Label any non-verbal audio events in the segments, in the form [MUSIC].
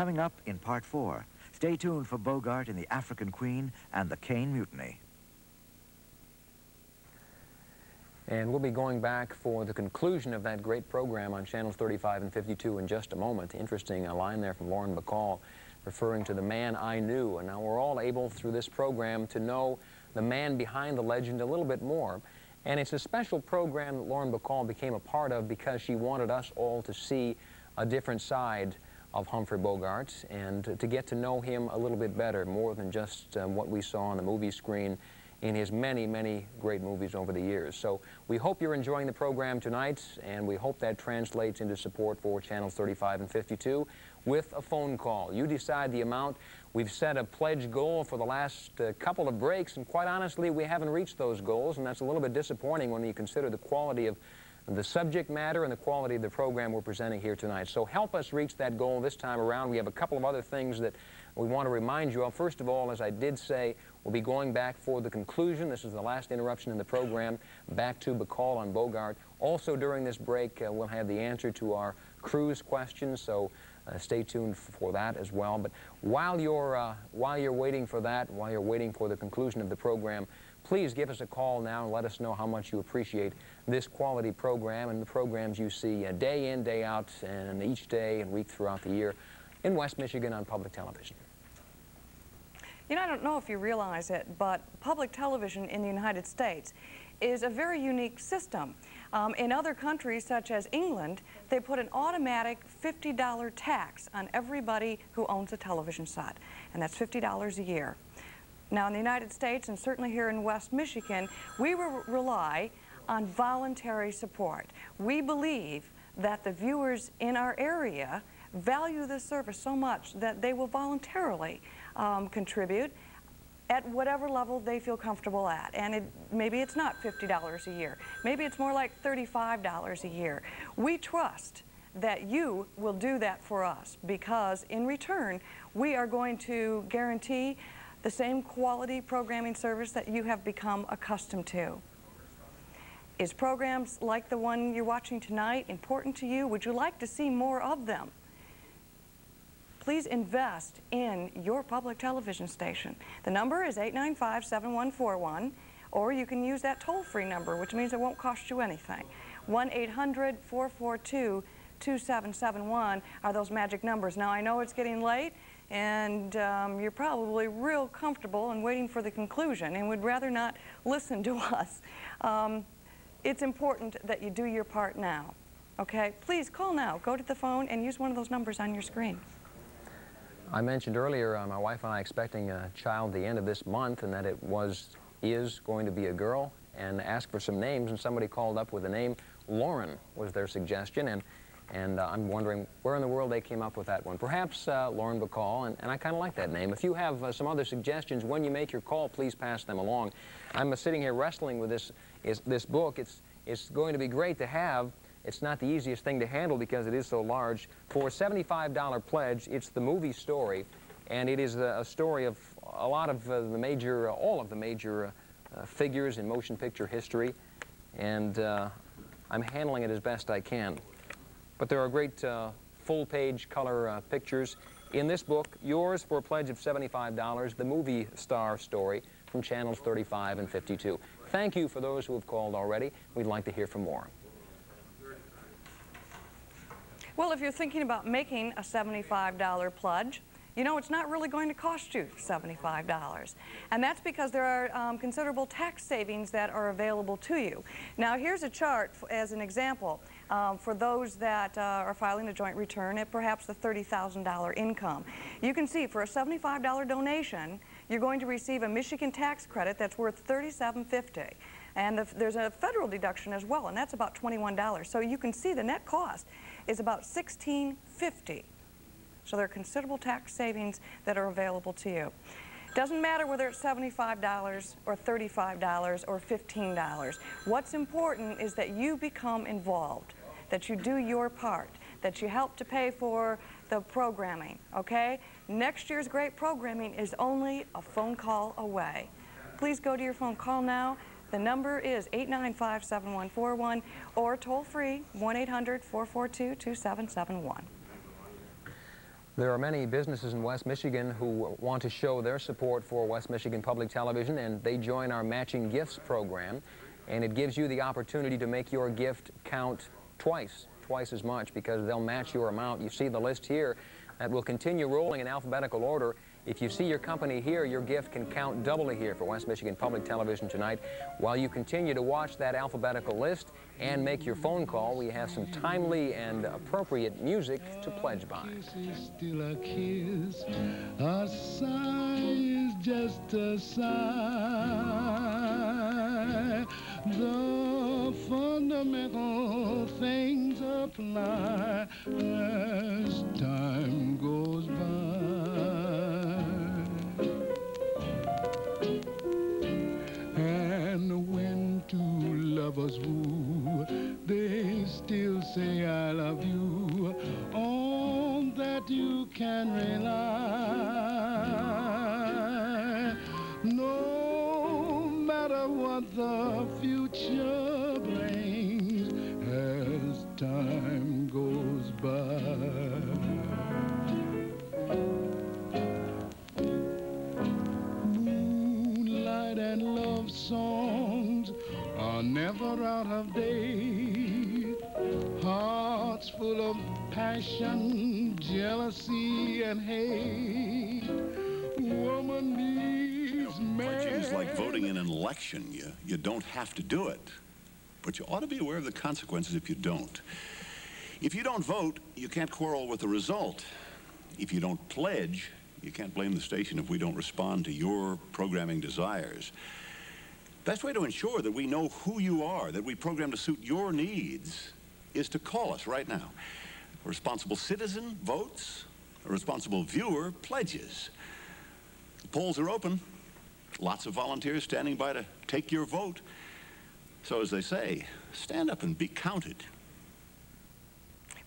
Coming up in part four, stay tuned for Bogart in The African Queen and the Caine Mutiny. And we'll be going back for the conclusion of that great program on channels 35 and 52 in just a moment. Interesting a line there from Lauren Bacall referring to the man I knew. And now we're all able through this program to know the man behind the legend a little bit more. And it's a special program that Lauren Bacall became a part of because she wanted us all to see a different side of Humphrey Bogart and to get to know him a little bit better, more than just um, what we saw on the movie screen in his many, many great movies over the years. So we hope you're enjoying the program tonight, and we hope that translates into support for channels 35 and 52 with a phone call. You decide the amount. We've set a pledge goal for the last uh, couple of breaks, and quite honestly, we haven't reached those goals, and that's a little bit disappointing when you consider the quality of the subject matter and the quality of the program we're presenting here tonight. So help us reach that goal this time around. We have a couple of other things that we want to remind you of. First of all, as I did say, we'll be going back for the conclusion. This is the last interruption in the program, back to Bacall on Bogart. Also during this break, uh, we'll have the answer to our cruise questions, so uh, stay tuned for that as well. But while you're, uh, while you're waiting for that, while you're waiting for the conclusion of the program, please give us a call now and let us know how much you appreciate this quality program and the programs you see uh, day in, day out, and each day and week throughout the year in West Michigan on public television. You know, I don't know if you realize it, but public television in the United States is a very unique system. Um, in other countries, such as England, they put an automatic $50 tax on everybody who owns a television set, and that's $50 a year. Now, in the United States, and certainly here in West Michigan, we re rely on voluntary support. We believe that the viewers in our area value this service so much that they will voluntarily um, contribute at whatever level they feel comfortable at. And it, maybe it's not $50 a year. Maybe it's more like $35 a year. We trust that you will do that for us because in return, we are going to guarantee the same quality programming service that you have become accustomed to. Is programs like the one you're watching tonight important to you? Would you like to see more of them? please invest in your public television station. The number is 895-7141, or you can use that toll-free number, which means it won't cost you anything. 1-800-442-2771 are those magic numbers. Now, I know it's getting late, and um, you're probably real comfortable and waiting for the conclusion and would rather not listen to [LAUGHS] us. Um, it's important that you do your part now. Okay? Please call now. Go to the phone and use one of those numbers on your screen. I mentioned earlier uh, my wife and I expecting a child the end of this month and that it was, is going to be a girl and asked for some names and somebody called up with the name Lauren was their suggestion and and uh, I'm wondering where in the world they came up with that one. Perhaps uh, Lauren Bacall, and, and I kind of like that name. If you have uh, some other suggestions when you make your call, please pass them along. I'm uh, sitting here wrestling with this, is, this book. It's, it's going to be great to have it's not the easiest thing to handle because it is so large. For a $75 pledge, it's the movie story, and it is a, a story of a lot of uh, the major, uh, all of the major uh, uh figures in motion picture history, and uh, I'm handling it as best I can. But there are great uh, full-page color pictures. In this book, yours for a pledge of $75, the movie star story from channels 35 and 52. Thank you for those who have called already. We'd like to hear from more. Well, if you're thinking about making a $75 pledge, you know, it's not really going to cost you $75. And that's because there are um, considerable tax savings that are available to you. Now, here's a chart as an example um, for those that uh, are filing a joint return at perhaps the $30,000 income. You can see for a $75 donation, you're going to receive a Michigan tax credit that's worth $37.50. And the, there's a federal deduction as well, and that's about $21. So you can see the net cost is about $16.50. So there are considerable tax savings that are available to you. Doesn't matter whether it's $75 or $35 or $15. What's important is that you become involved, that you do your part, that you help to pay for the programming, okay? Next year's great programming is only a phone call away. Please go to your phone call now the number is 895-7141 or toll free 1-800-442-2771. There are many businesses in West Michigan who want to show their support for West Michigan Public Television, and they join our Matching Gifts program. And it gives you the opportunity to make your gift count twice, twice as much, because they'll match your amount. You see the list here that will continue rolling in alphabetical order if you see your company here, your gift can count doubly here for West Michigan Public Television tonight. While you continue to watch that alphabetical list and make your phone call, we have some timely and appropriate music to pledge by. a fundamental things apply as time goes by. And when two lovers woo, they still say I love you. On that you can rely. No matter what the time goes by. Moonlight and love songs are never out of date. Hearts full of passion, jealousy, and hate. Woman needs man. It's like voting in an election. You, you don't have to do it. But you ought to be aware of the consequences if you don't. If you don't vote, you can't quarrel with the result. If you don't pledge, you can't blame the station if we don't respond to your programming desires. Best way to ensure that we know who you are, that we program to suit your needs, is to call us right now. A responsible citizen votes, a responsible viewer pledges. The polls are open. Lots of volunteers standing by to take your vote. So as they say, stand up and be counted.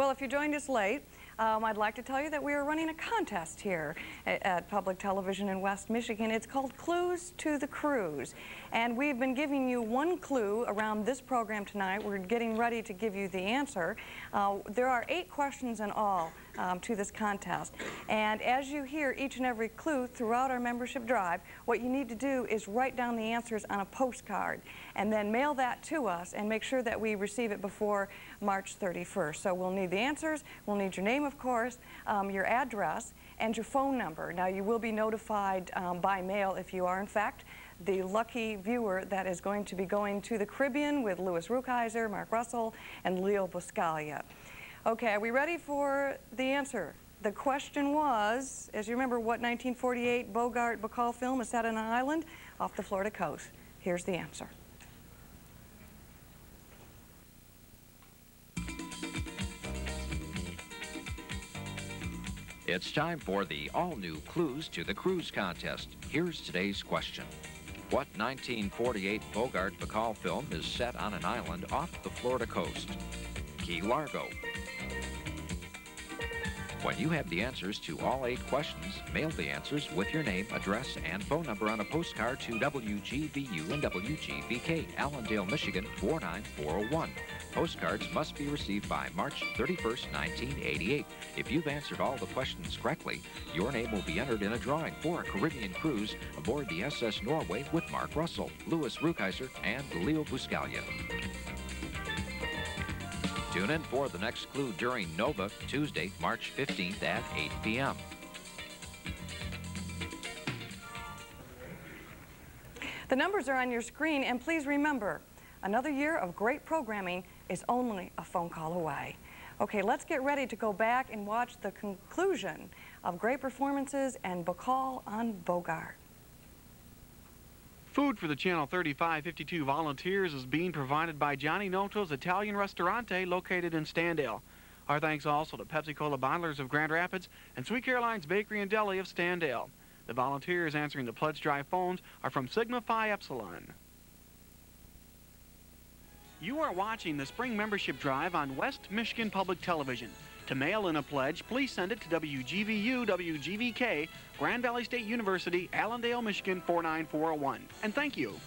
Well, if you joined us late, um, I'd like to tell you that we are running a contest here at, at, Public Television in West Michigan. It's called Clues to the Cruise. And we've been giving you one clue around this program tonight. We're getting ready to give you the answer. Uh, there are eight questions in all um, to this contest. And as you hear each and every clue throughout our membership drive, what you need to do is write down the answers on a postcard and then mail that to us and make sure that we receive it before March 31st. So we'll need the answers, we'll need your name, of course, um, your address, and your phone number. Now, you will be notified um, by mail if you are, in fact, the lucky viewer that is going to be going to the Caribbean with Louis Rukeyser, Mark Russell, and Leo Buscaglia. Okay, are we ready for the answer? The question was, as you remember, what 1948 Bogart Bacall film is set on an island off the Florida coast? Here's the answer. It's time for the all-new Clues to the Cruise contest. Here's today's question. What 1948 Bogart Bacall film is set on an island off the Florida coast? Key Largo. When you have the answers to all eight questions, mail the answers with your name, address, and phone number on a postcard to WGVU and WGVK, Allendale, Michigan 49401. Postcards must be received by March 31st, 1988. If you've answered all the questions correctly, your name will be entered in a drawing for a Caribbean cruise aboard the SS Norway with Mark Russell, Louis Rukeyser, and Leo Buscaglia. Tune in for the next clue during NOVA, Tuesday, March 15th at 8 p.m. The numbers are on your screen, and please remember, another year of great programming is only a phone call away. Okay, let's get ready to go back and watch the conclusion of great performances and Bacall on Bogart. Food for the Channel 3552 volunteers is being provided by Johnny Noto's Italian Restaurante located in Standale. Our thanks also to Pepsi-Cola Bottlers of Grand Rapids and Sweet Caroline's Bakery and Deli of Standale. The volunteers answering the pledge drive phones are from Sigma Phi Epsilon. You are watching the Spring Membership Drive on West Michigan Public Television. To mail in a pledge, please send it to WGVU WGVK, Grand Valley State University, Allendale, Michigan 49401. And thank you.